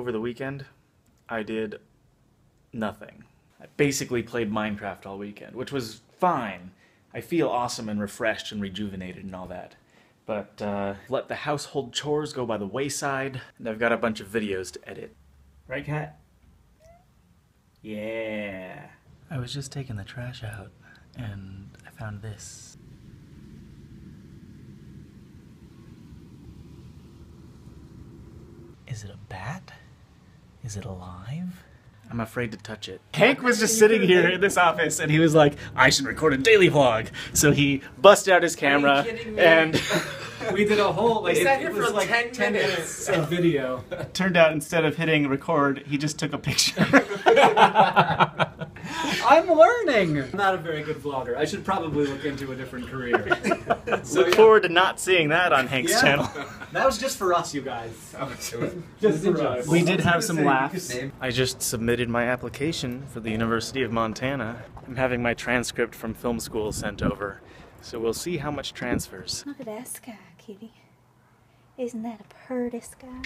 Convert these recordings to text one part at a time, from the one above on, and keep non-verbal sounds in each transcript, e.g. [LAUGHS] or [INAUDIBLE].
Over the weekend, I did nothing. I basically played Minecraft all weekend, which was fine. I feel awesome and refreshed and rejuvenated and all that. But uh, let the household chores go by the wayside, and I've got a bunch of videos to edit. Right, Cat? Yeah. I was just taking the trash out, and I found this. Is it a bat? Is it alive? I'm afraid to touch it. Hank was just sitting here in this office and he was like, I should record a daily vlog. So he busted out his camera and [LAUGHS] we did a whole like We it, sat here was for like 10 10 minutes. minutes of video. [LAUGHS] turned out instead of hitting record, he just took a picture. [LAUGHS] I'm. I'm not a very good vlogger. I should probably look into a different career. [LAUGHS] so, Look yeah. forward to not seeing that on Hank's Yeah. channel. [LAUGHS] That was just for us, you guys. [LAUGHS] Just Just for us. We did have some laughs. I just submitted my application for the University of Montana. I'm having my transcript from film school sent over, so we'll see how much transfers. Look at that sky, kitty. Isn't that a pretty sky?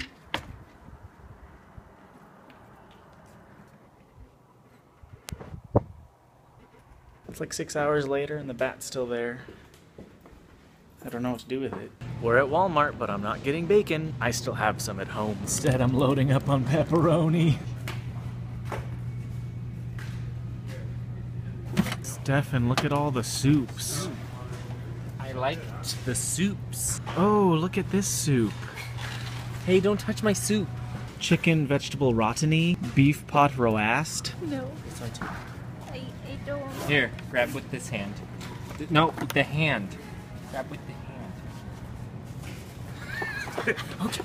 It's like six hours later and the bat's still there. I don't know what to do with it. We're at Walmart, but I'm not getting bacon. I still have some at home. Instead, I'm loading up on pepperoni. Stefan, look at all the soups. I like the soups. Oh, look at this soup. Hey, don't touch my soup. Chicken vegetable rotini, beef pot roast. No, Here, grab with this hand. No, with the hand. Grab with the hand. Okay.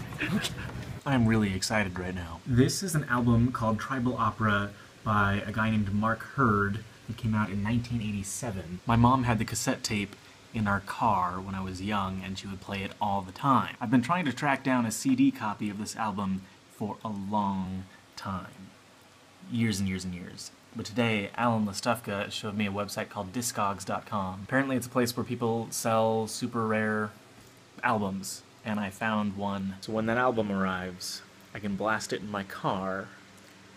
[LAUGHS] I'm really excited right now. This is an album called Tribal Opera by a guy named Mark Heard. It came out in 1987. My mom had the cassette tape in our car when I was young, and she would play it all the time. I've been trying to track down a CD copy of this album for a long time. Years and years and years. But today, Alan Lastufka showed me a website called Discogs.com. Apparently, it's a place where people sell super rare albums, and I found one. So when that album arrives, I can blast it in my car,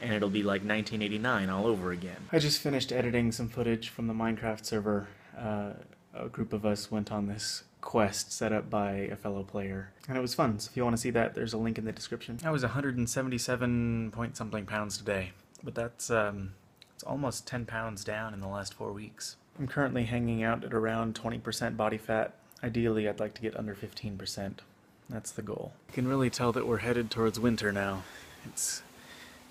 and it'll be like 1989 all over again. I just finished editing some footage from the Minecraft server. Uh, a group of us went on this quest set up by a fellow player, and it was fun. So if you want to see that, there's a link in the description. I was 177 point something pounds today, but that's um, it's almost 10 pounds down in the last four weeks. I'm currently hanging out at around 20% body fat. Ideally, I'd like to get under 15%. That's the goal. You can really tell that we're headed towards winter now. It's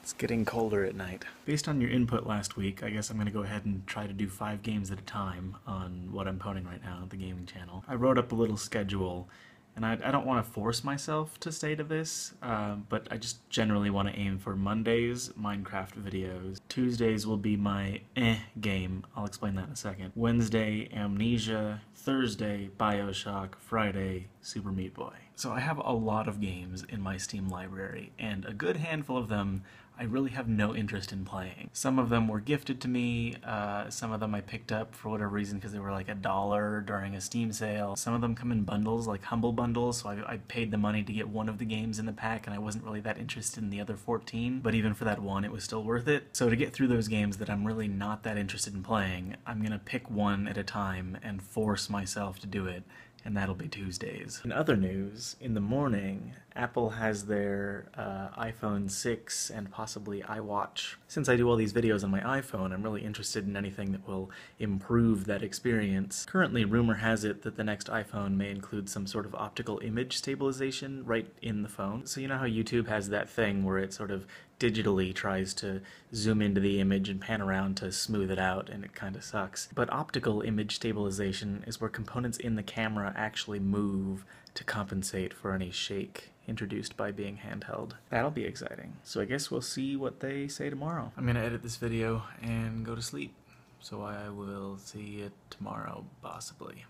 it's getting colder at night. Based on your input last week, I guess I'm going to go ahead and try to do five games at a time on what I'm playing right now, the gaming channel. I wrote up a little schedule, and I, I don't want to force myself to stay to this, uh, but I just generally want to aim for Mondays, Minecraft videos. Tuesdays will be my eh game. I'll explain that in a second. Wednesday, Amnesia. Thursday, Bioshock. Friday, Super Meat Boy. So I have a lot of games in my Steam library, and a good handful of them I really have no interest in playing. Some of them were gifted to me, uh, some of them I picked up for whatever reason because they were like a dollar during a Steam sale. Some of them come in bundles, like Humble Bundles, so I, I paid the money to get one of the games in the pack and I wasn't really that interested in the other 14, but even for that one it was still worth it. So to get through those games that I'm really not that interested in playing, I'm gonna pick one at a time and force myself to do it and that'll be Tuesdays. In other news, in the morning, Apple has their uh, iPhone 6 and possibly iWatch. Since I do all these videos on my iPhone, I'm really interested in anything that will improve that experience. Currently, rumor has it that the next iPhone may include some sort of optical image stabilization right in the phone. So you know how YouTube has that thing where it sort of digitally tries to zoom into the image and pan around to smooth it out, and it kind of sucks. But optical image stabilization is where components in the camera actually move to compensate for any shake introduced by being handheld. That'll be exciting. So I guess we'll see what they say tomorrow. I'm gonna edit this video and go to sleep. So I will see you tomorrow, possibly.